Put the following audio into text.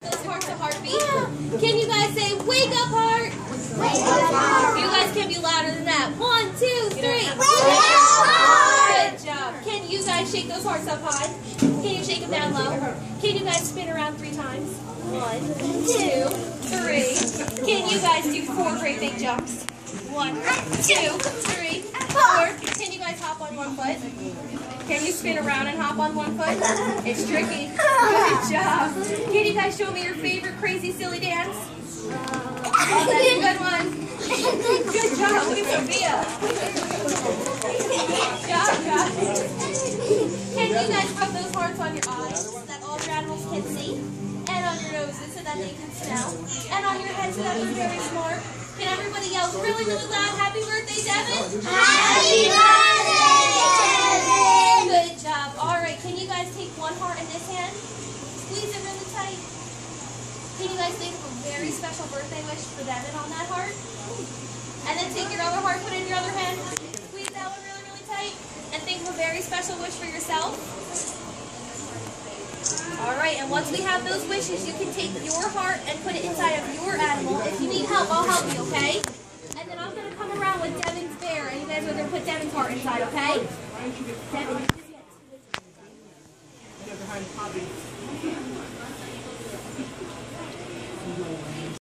Those hearts a heartbeat. Can you guys say wake up heart? Wake up heart. You guys can be louder than that. One, two, three. Wake up heart. Good job. Can you guys shake those hearts up high? Can you shake them down low? Can you guys spin around three times? One, two, three. Can you guys do four great big jumps? One, two, three, four. Can you guys hop on one foot? Can you spin around and hop on one foot? It's tricky. Good job. Can you guys show me your favorite crazy silly dance? Oh, that's a good one. Good job. Look at Sophia. Good job, guys. Can you guys rub those hearts on your eyes so that all your animals can see? And on your noses so that they can smell? And on your heads so that they're very smart? Can everybody yell really, really loud, happy birthday, Devin? Happy birthday, Good job. All right, can you guys take one heart in this hand? Squeeze it really tight. Can you guys think of a very special birthday wish for Devin on that heart? And then take your other heart, put it in your other hand, squeeze that one really, really tight, and think of a very special wish for yourself. All right, and once we have those wishes, you can take your heart and put it inside of your animal. If you need help, I'll help you, okay? And then I'm going to come around with Devin's bear, and you guys are going to put Devin's heart inside, okay? Devin.